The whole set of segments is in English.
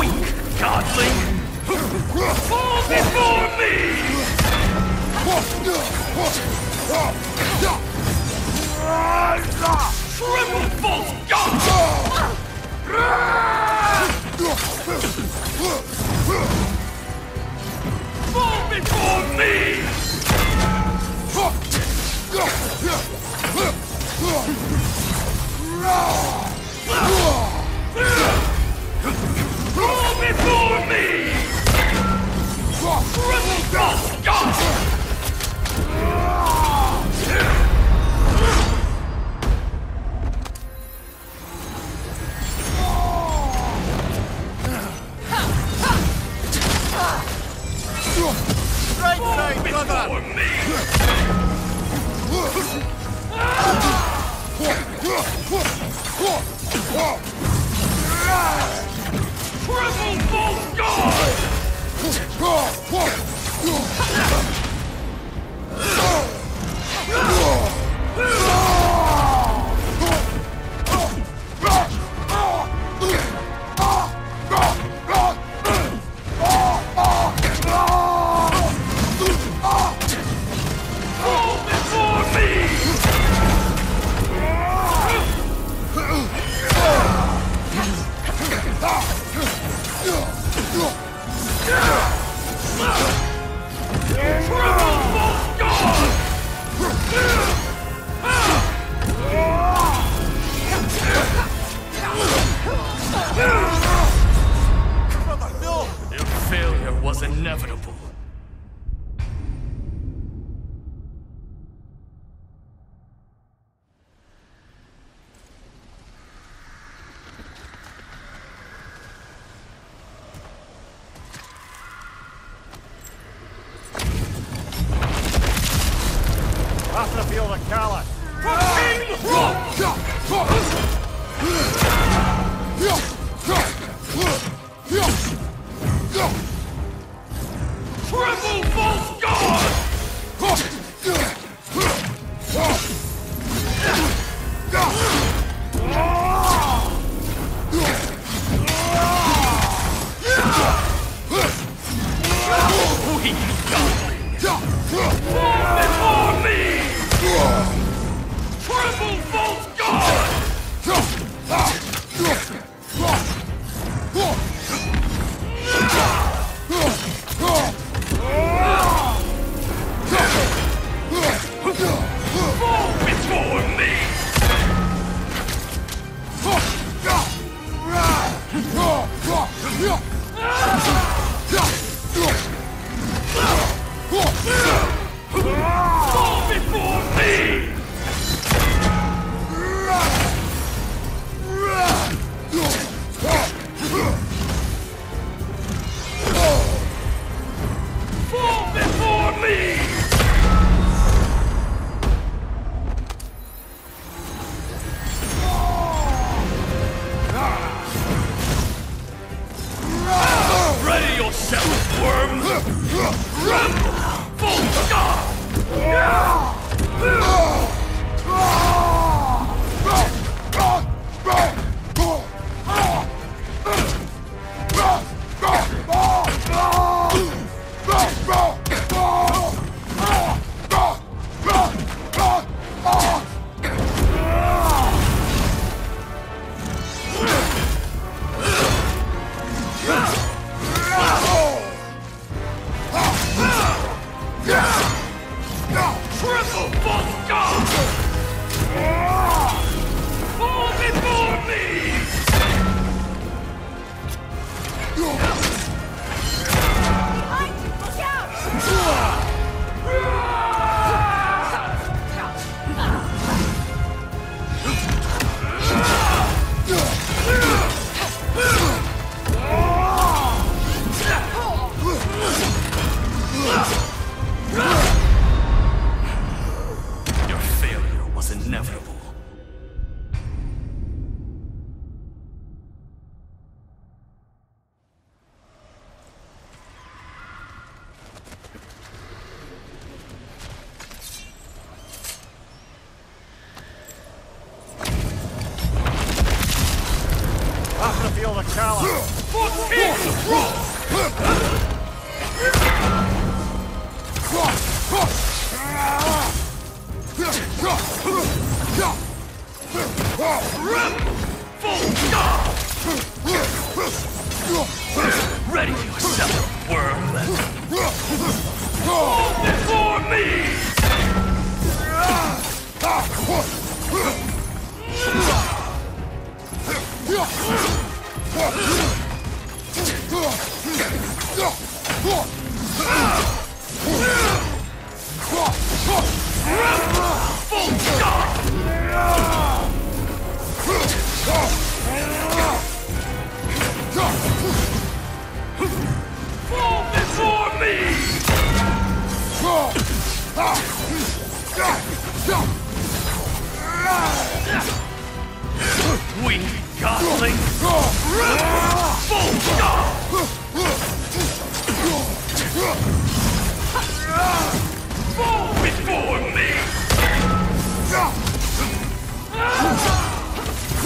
Weak, godly! Fall before me! Triple bolt Fall before me! Roll! Right side, brother! Triple bolt guard! was inevitable. Weak godling! Full stop!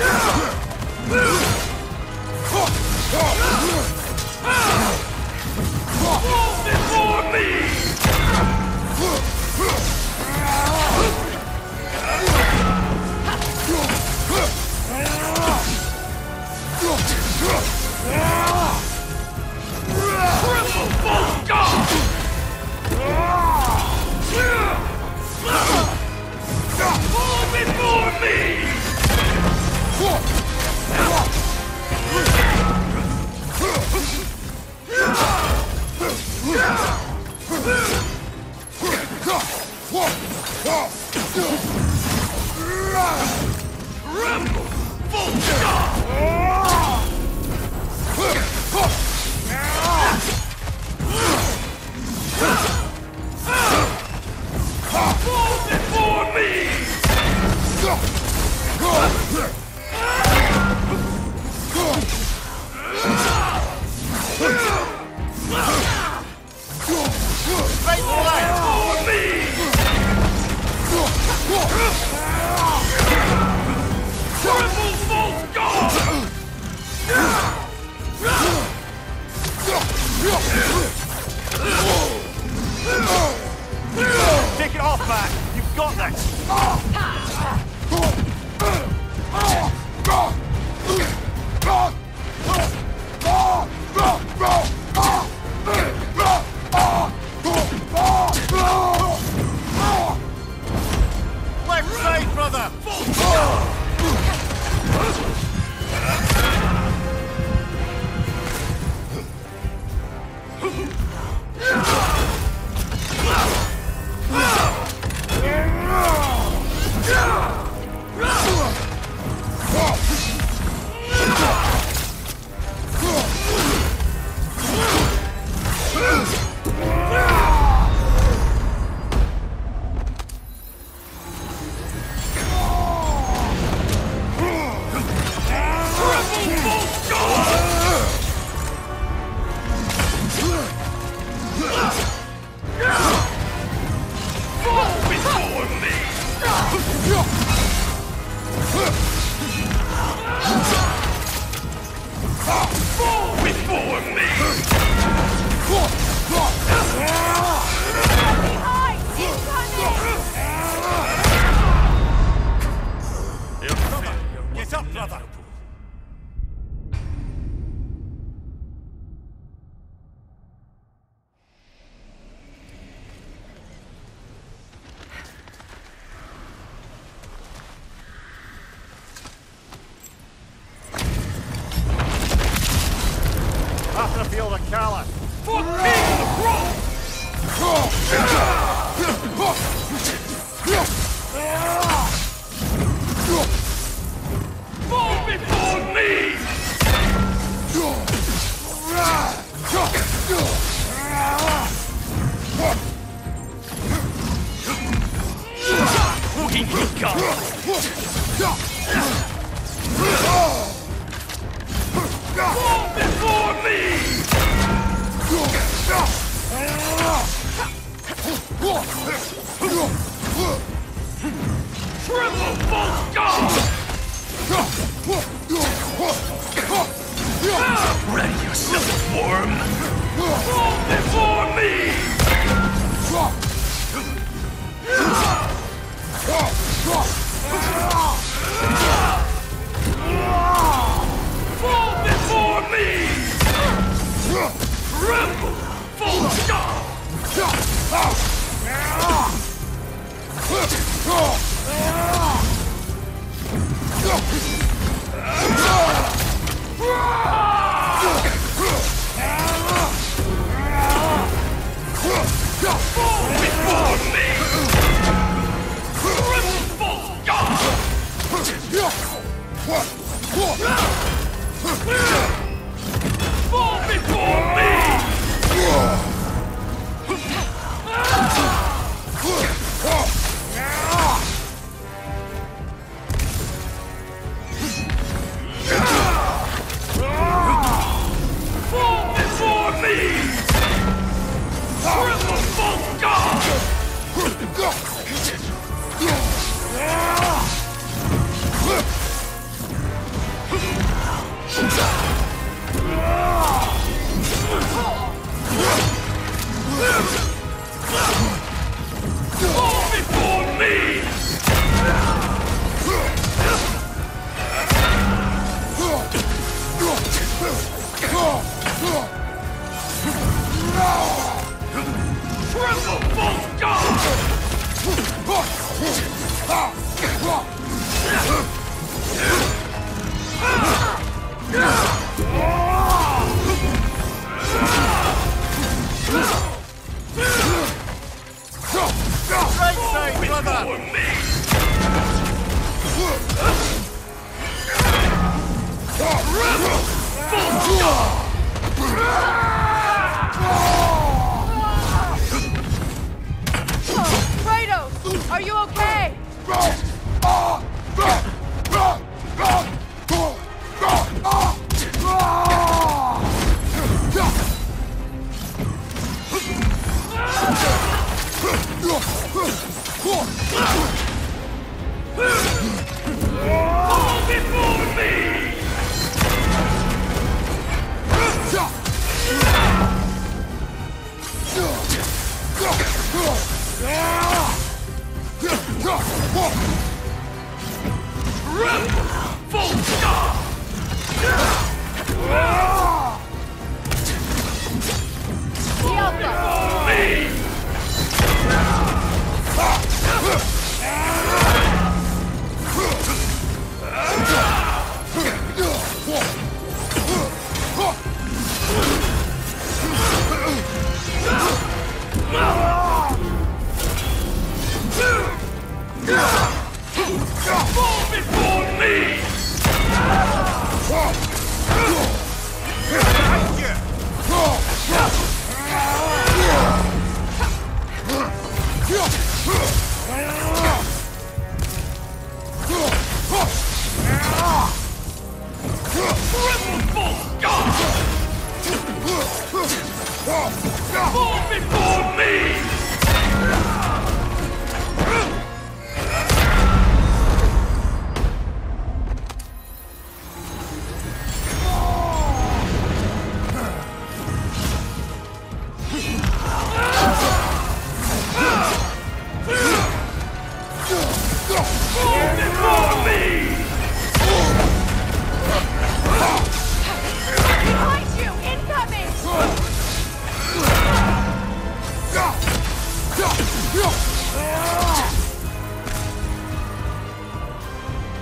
Yeah! Me!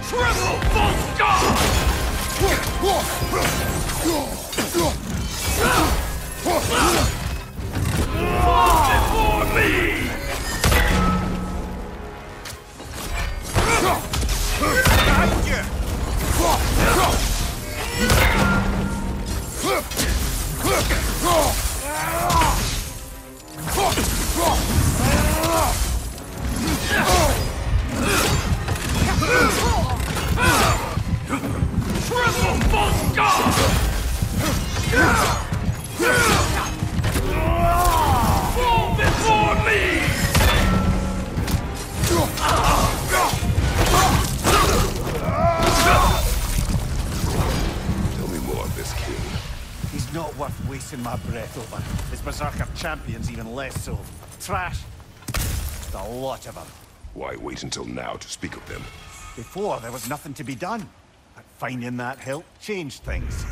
Triple God! Fall before me! Go! My breath over. His Berserker champions even less so. Trash. Just a lot of them. Why wait until now to speak of them? Before, there was nothing to be done. But finding that help changed things.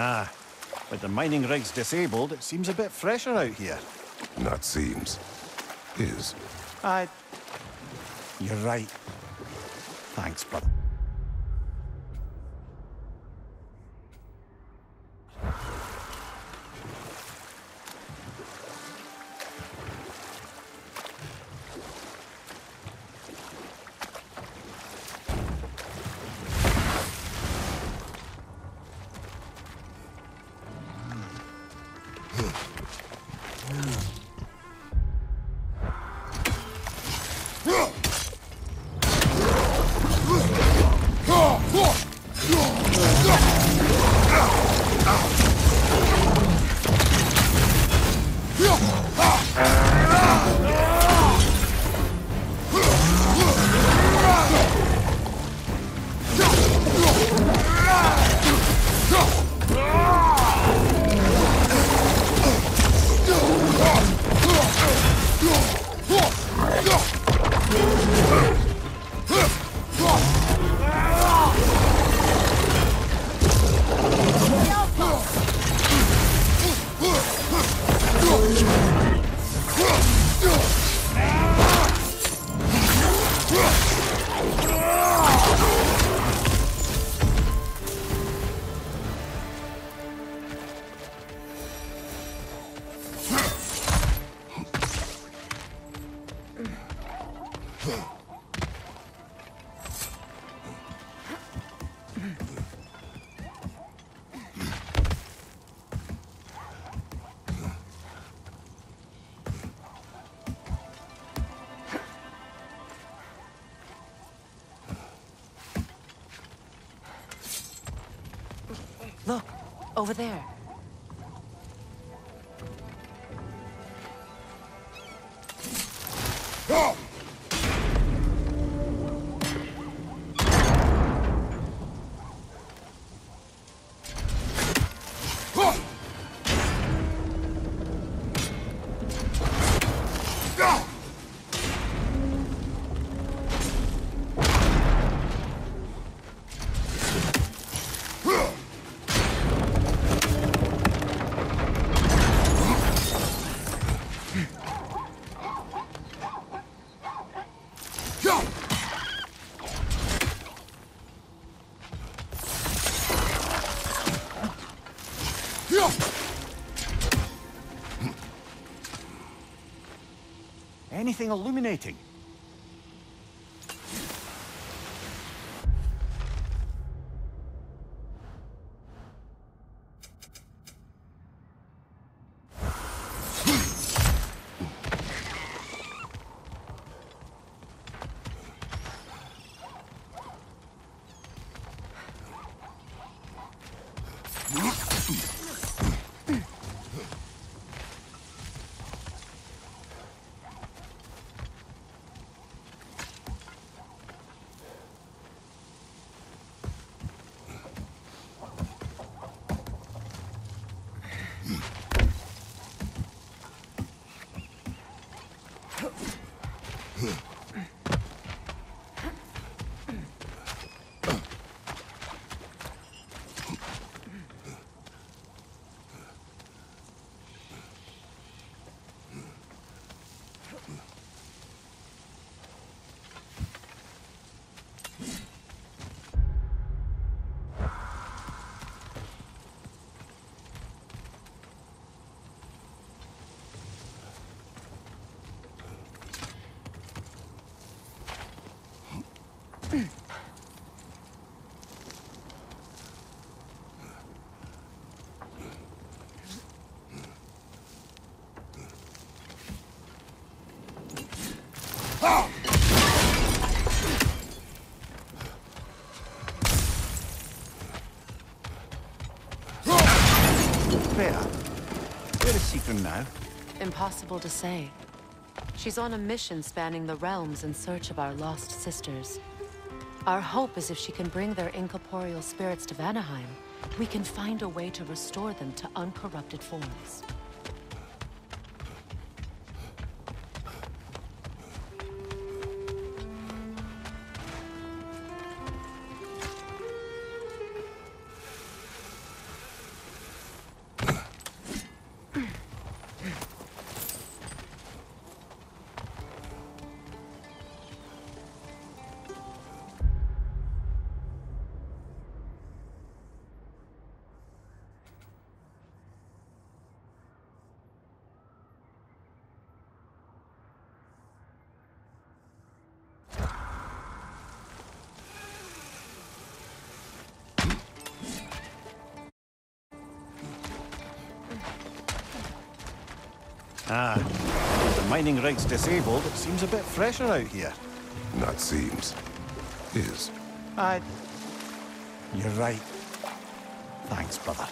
Ah, with the mining rigs disabled, it seems a bit fresher out here. Not seems. Is. I... You're right. Thanks, brother. Look, over there. Anything illuminating? Huh. Impossible to say. She's on a mission spanning the realms in search of our lost sisters. Our hope is if she can bring their incorporeal spirits to Vanaheim, we can find a way to restore them to uncorrupted forms. Ah, the mining rig's disabled. It seems a bit fresher out here. Not seems. Is. I... You're right. Thanks, brother.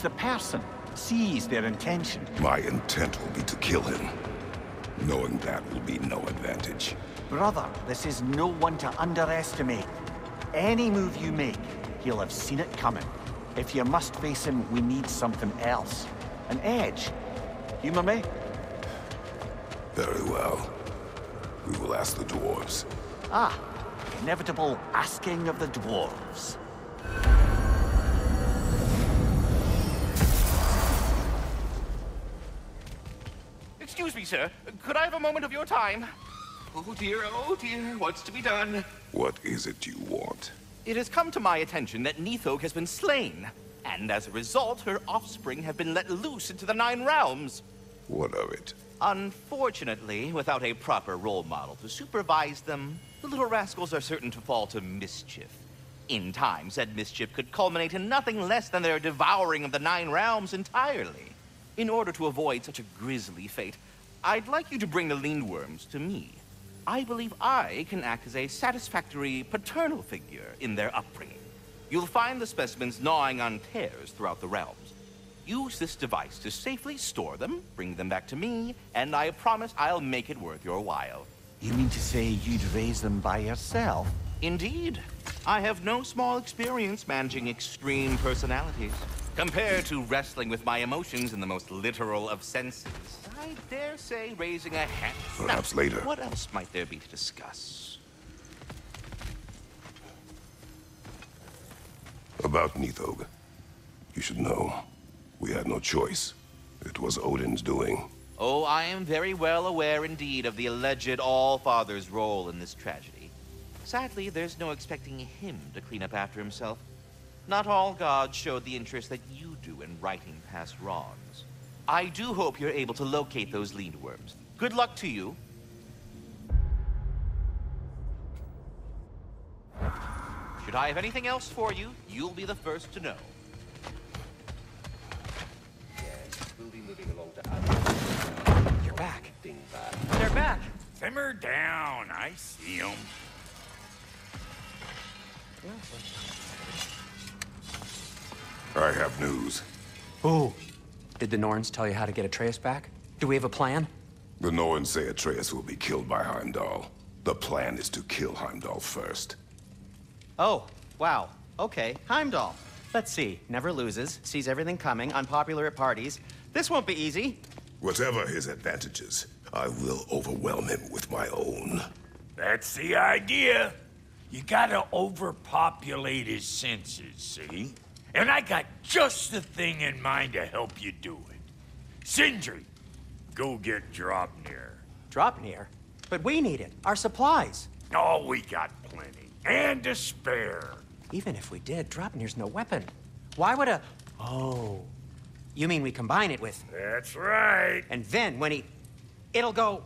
The person, sees their intention. My intent will be to kill him. Knowing that will be no advantage. Brother, this is no one to underestimate. Any move you make, he'll have seen it coming. If you must face him, we need something else. An edge. Humor me? Very well. We will ask the dwarves. Ah, inevitable asking of the dwarves. Sir. Could I have a moment of your time? Oh dear, oh dear, what's to be done? What is it you want? It has come to my attention that Nidhogg has been slain, and as a result, her offspring have been let loose into the Nine Realms. What of it? Unfortunately, without a proper role model to supervise them, the little rascals are certain to fall to mischief. In time, said mischief could culminate in nothing less than their devouring of the Nine Realms entirely. In order to avoid such a grisly fate, I'd like you to bring the Lindwyrms to me. I believe I can act as a satisfactory paternal figure in their upbringing. You'll find the specimens gnawing on tears throughout the realms. Use this device to safely store them, bring them back to me, and I promise I'll make it worth your while. You mean to say you'd raise them by yourself? Indeed. I have no small experience managing extreme personalities. Compared to wrestling with my emotions in the most literal of senses, I dare say raising a hand. Perhaps Now, later. What else might there be to discuss? About Nidhogg. You should know. We had no choice. It was Odin's doing. Oh, I am very well aware indeed of the alleged All-Father's role in this tragedy. Sadly, there's no expecting him to clean up after himself. Not all gods showed the interest that you do in righting past wrongs. I do hope you're able to locate those Lindwyrms. Good luck to you. Should I have anything else for you, you'll be the first to know. You're back. They're back. Simmer down. I see them. I have news. Who? Did the Norns tell you how to get Atreus back? Do we have a plan? The Norns say Atreus will be killed by Heimdall. The plan is to kill Heimdall first. Oh, wow. Okay, Heimdall. Let's see. Never loses, sees everything coming, unpopular at parties. This won't be easy. Whatever his advantages, I will overwhelm him with my own. That's the idea. You gotta overpopulate his senses, see? And I got just the thing in mind to help you do it. Sindri, go get Draupnir. Drop near. But we need it. Our supplies. Oh, we got plenty. And to spare. Even if we did, Draupnir's no weapon. Why would a... Oh. You mean we combine it with... That's right. And then when he... It'll go...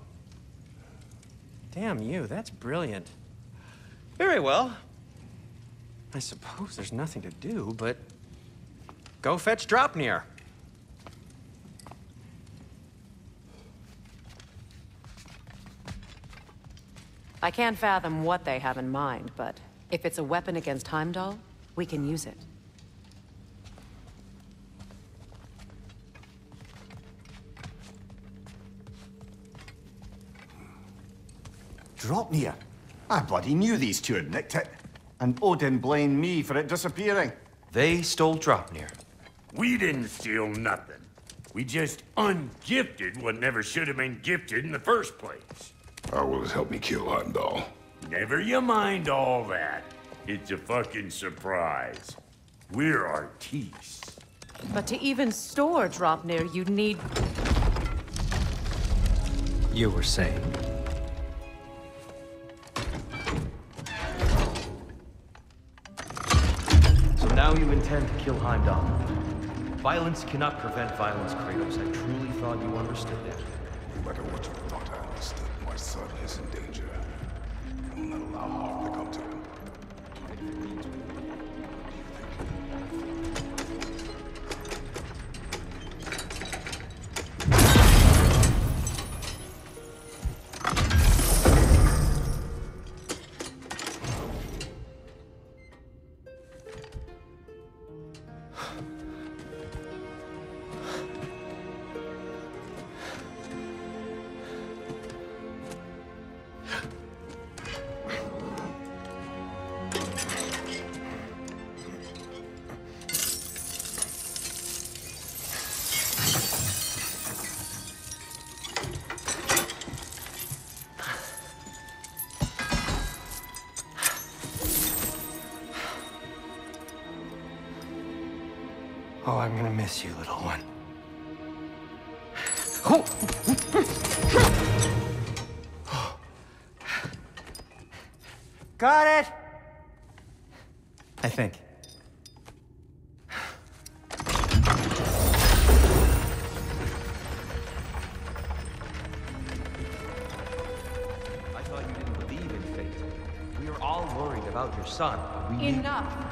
Damn you, that's brilliant. Very well. I suppose there's nothing to do, but... Go fetch Draupnir. I can't fathom what they have in mind, but if it's a weapon against Heimdall, we can use it. Draupnir. I bloody knew these two had nicked it. And Odin blamed me for it disappearing. They stole Draupnir. We didn't steal nothing. We just ungifted what never should have been gifted in the first place. How will it help me kill Heimdall? Never you mind all that. It's a fucking surprise. We're artistes. But to even store Draupnir, you'd need... You were saying. So now you intend to kill Heimdall. Violence cannot prevent violence, Kratos. I truly thought you understood that. No matter what you thought I understood, my son is in danger. I will not allow harm to come to him. Miss you, little one. Got it! I think. I thought you didn't believe in fate. We are all worried about your son. We need- Enough!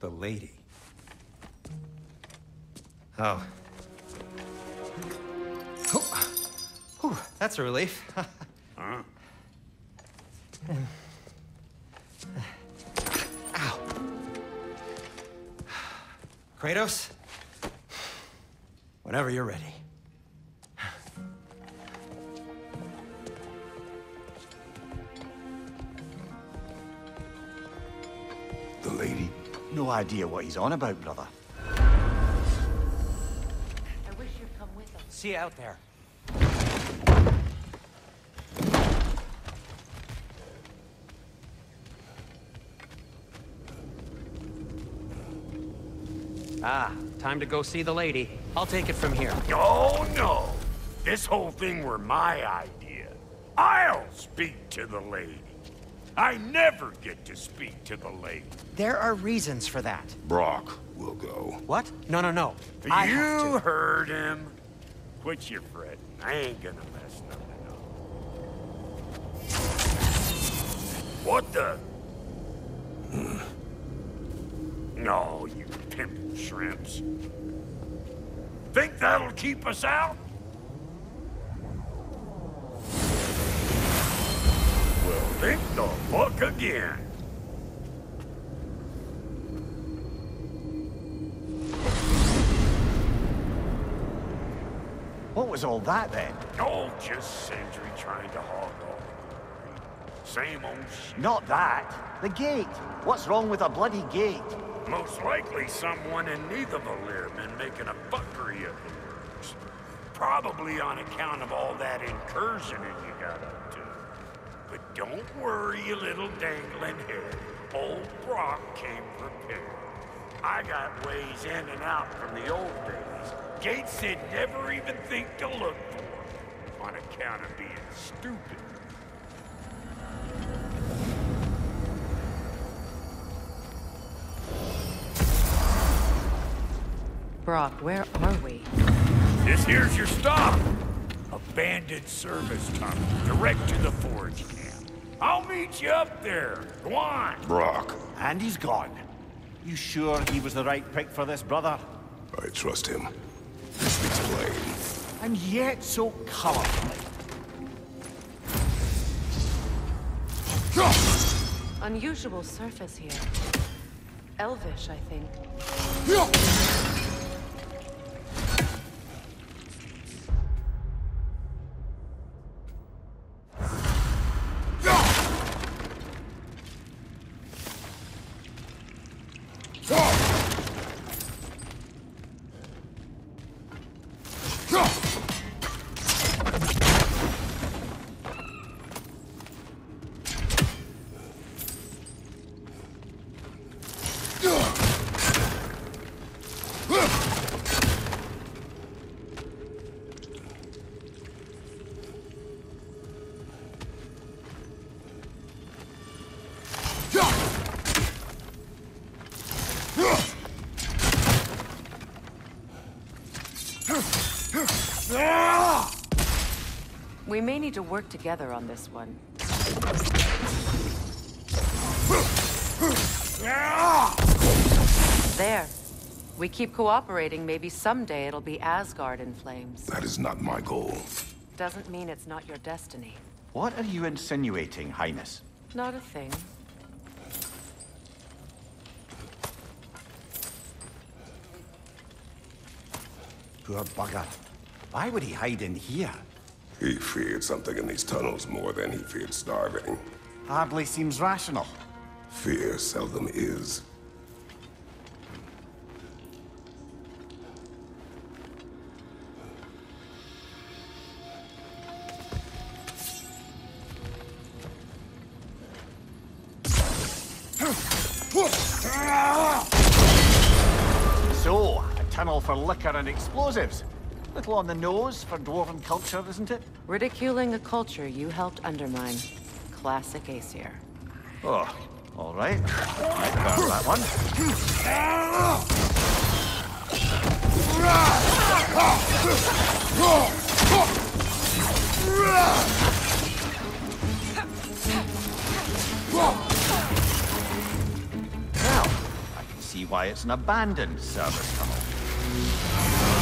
the lady. Oh. Oh. Whew, that's a relief. Huh? Ow. Kratos? Whenever you're ready. No idea what he's on about, brother. I wish you'd come with us. See you out there. Ah, time to go see the lady. I'll take it from here. Oh, no. This whole thing were my idea. I'll speak to the lady. I never get to speak to the lady. There are reasons for that. Brok will go. What? No, no, no. I have you to. heard him. Quit your fretting. I ain't gonna mess nothing up. What the? Hmm. No, you pimpin' shrimps. Think that'll keep us out? Think the fuck again. What was all that then? Oh, just Sindri trying to hog off. Same old shit. Not that. The gate. What's wrong with a bloody gate? Most likely someone in Nidavellir been making a fuckery of yours. Probably on account of all that incursioning you got up to. But don't worry, you little dangling head. Old Brok came prepared. I got ways in and out from the old days. Gates said never even think to look for on account of being stupid. Brok, where are we? This here's your stop. Abandoned service tunnel, direct to the forge. I'll meet you up there. Go on. Brok. And he's gone. You sure he was the right pick for this, brother? I trust him. He speaks plain. And yet so colorfully. Unusual surface here. Elvish, I think. We may need to work together on this one. There. We keep cooperating, maybe someday it'll be Asgard in flames. That is not my goal. Doesn't mean it's not your destiny. What are you insinuating, Highness? Not a thing. Poor bugger. Why would he hide in here? He feared something in these tunnels more than he feared starving. Hardly seems rational. Fear seldom is. So, a tunnel for liquor and explosives. Little on the nose for dwarven culture, isn't it? Ridiculing a culture you helped undermine. Classic Aesir. Oh, all right. Might have that one. Now, I can see why it's an abandoned service tunnel.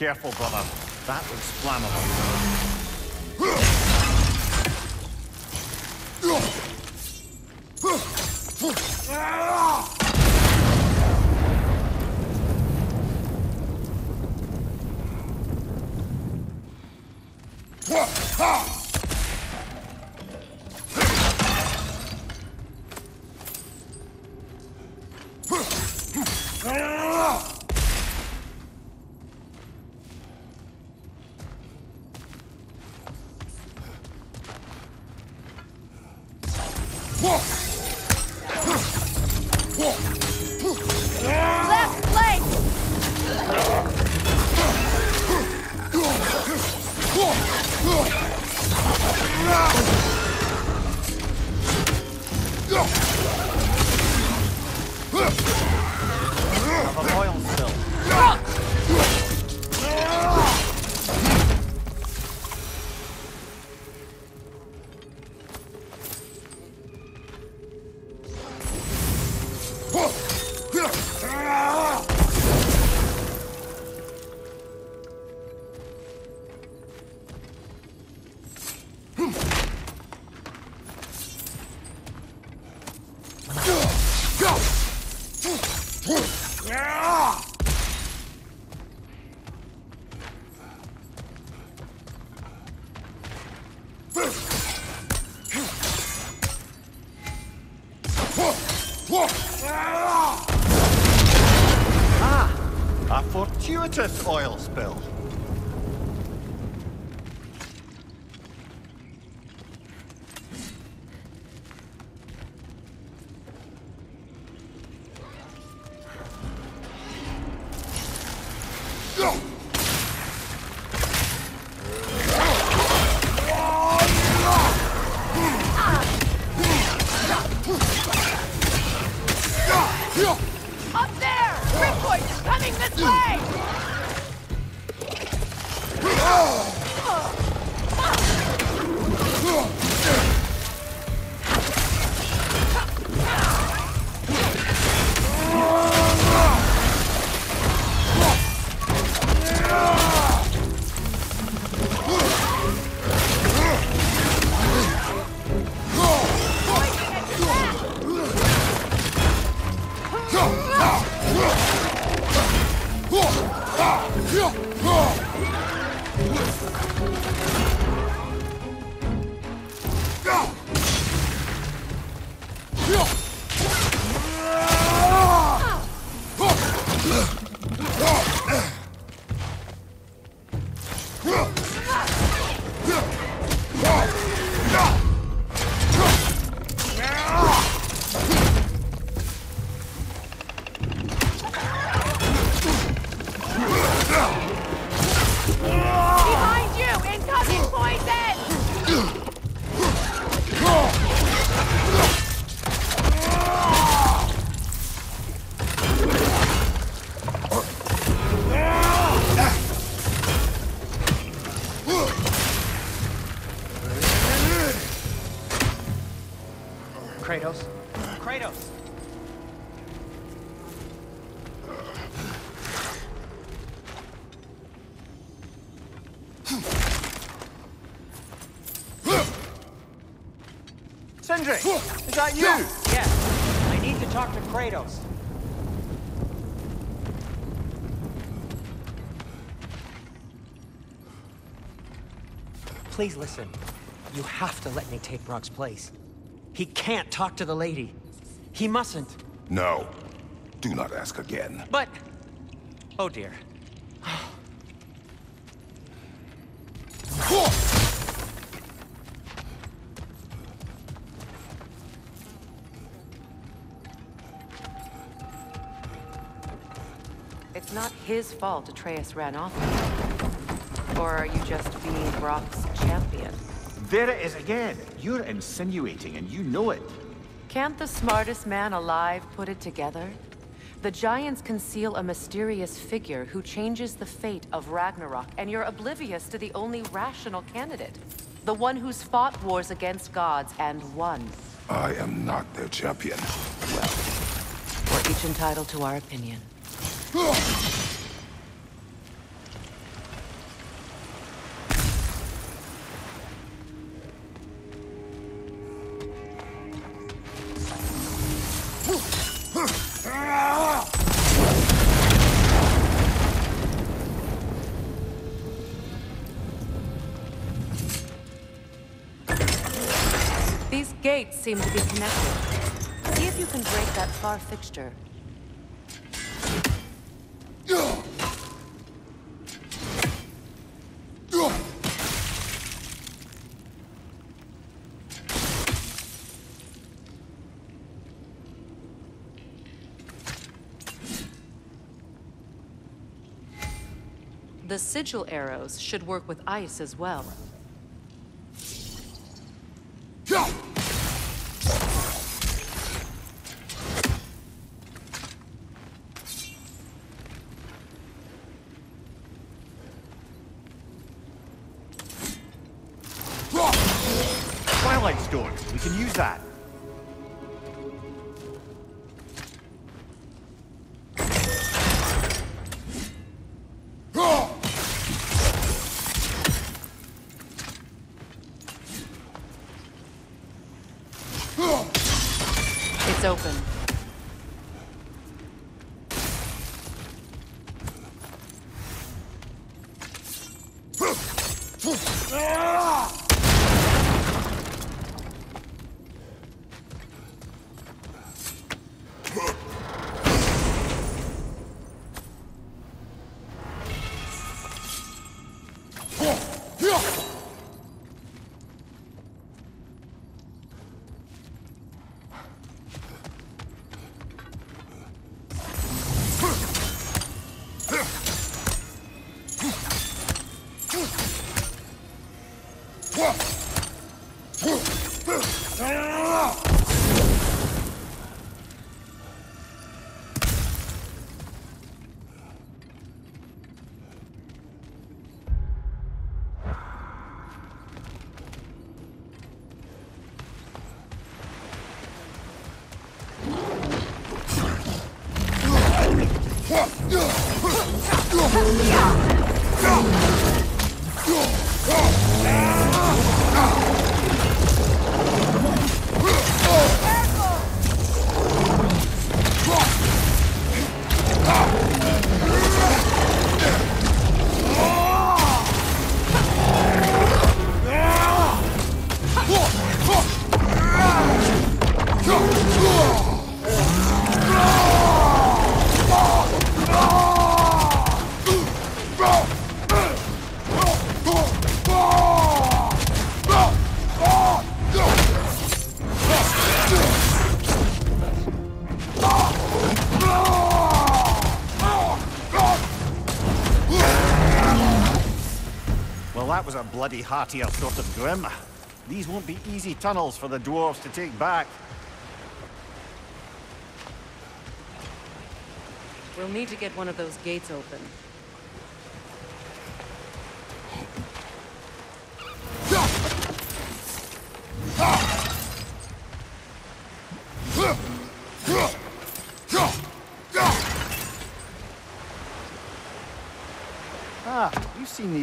Careful, brother. That looks flammable. Ah! Sindri! Is that you? Yes. I need to talk to Kratos. Please listen. You have to let me take Brok's place. He can't talk to the lady. He mustn't. No. Do not ask again. But... Oh dear. It's not his fault Atreus ran off with you. Or are you just being Brock's champion? There it is again. You're insinuating and you know it. Can't the smartest man alive put it together? The Giants conceal a mysterious figure who changes the fate of Ragnarok, and you're oblivious to the only rational candidate. The one who's fought wars against gods and won. I am not their champion. Well, we're each entitled to our opinion. These gates seem to be connected. See if you can break that far fixture. The sigil arrows should work with ice as well. Twilight Stone. We can use that. Bloody heartier sort of grim. These won't be easy tunnels for the dwarves to take back. We'll need to get one of those gates open.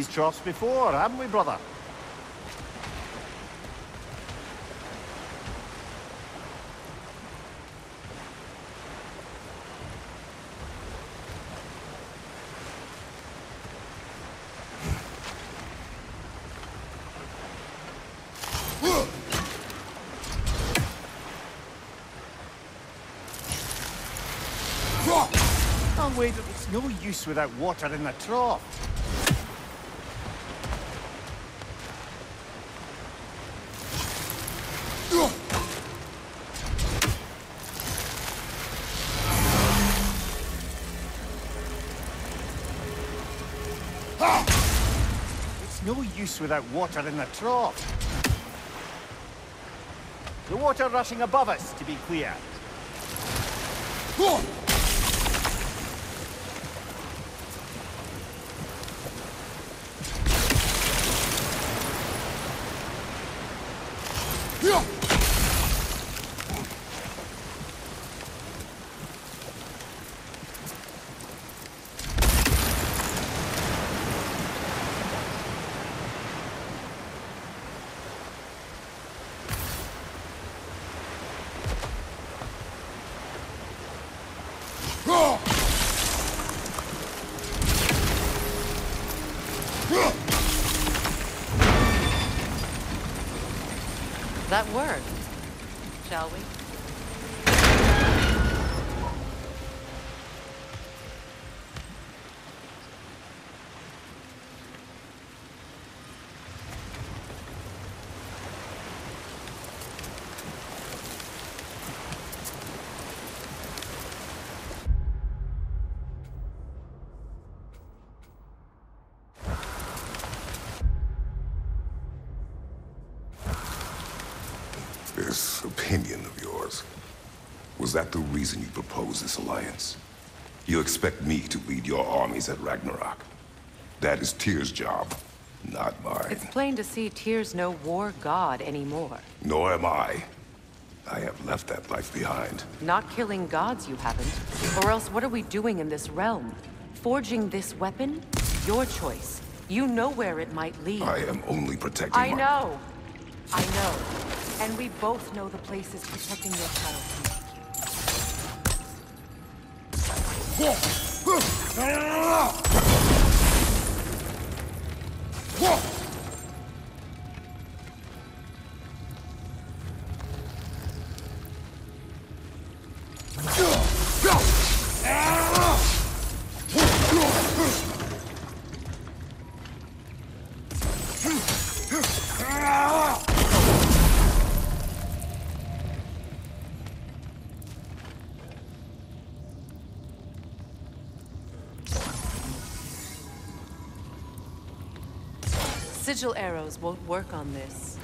These troughs before, haven't we, brother? Oh, wait, it's no use without water in the trough. Without water in the trough. The water rushing above us, to be clear. That worked. Shall we? This opinion of yours, was that the reason you propose this alliance? You expect me to lead your armies at Ragnarok? That is Tyr's job, not mine. It's plain to see Tyr's no war god anymore. Nor am I. I have left that life behind. Not killing gods, you haven't. Or else what are we doing in this realm? Forging this weapon? Your choice. You know where it might lead. I am only protecting I know. I know. And we both know the place is protecting your child Whoa! Sigil arrows won't work on this.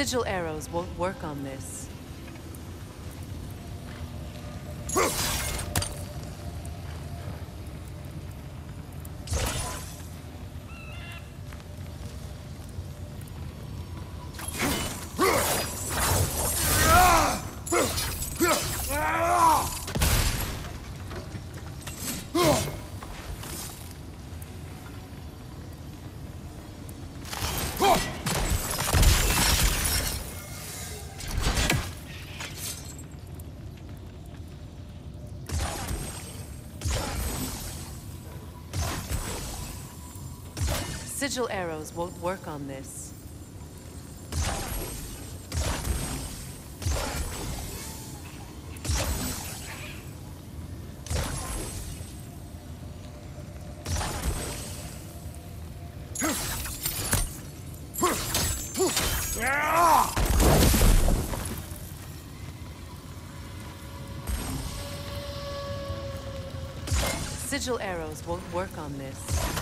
Sigil arrows won't work on this. Sigil arrows won't work on this. Sigil arrows won't work on this.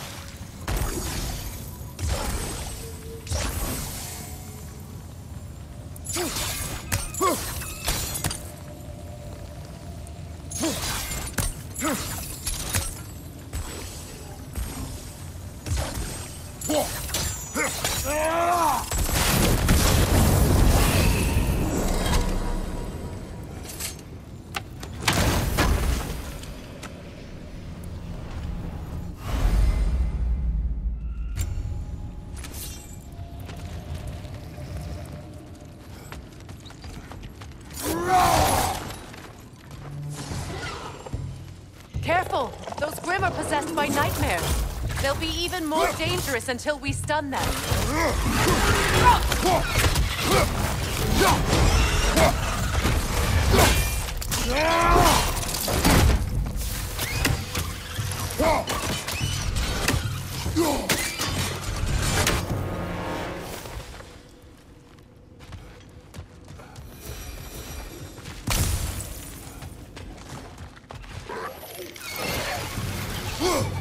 More dangerous until we stun them. Incoming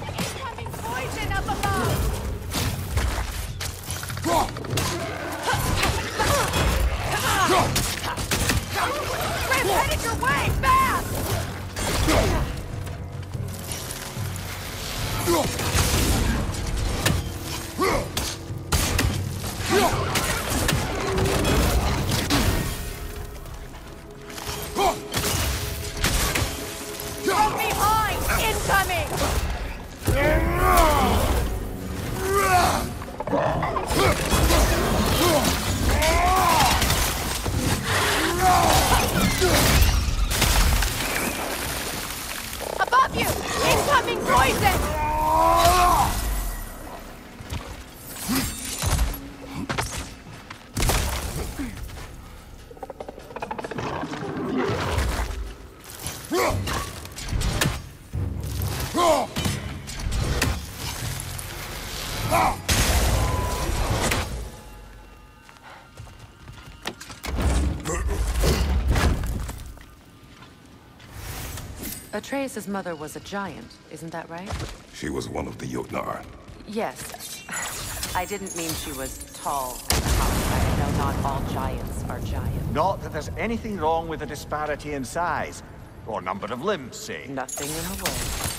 Atreus' mother was a giant, isn't that right? She was one of the Jotnar. Yes. I didn't mean she was tall and tough. I know not all giants are giant. Not that there's anything wrong with the disparity in size. Or number of limbs, say. Nothing in the way.